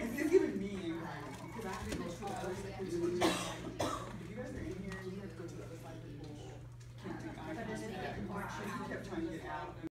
It's giving me because I have to go to other secretaries. action.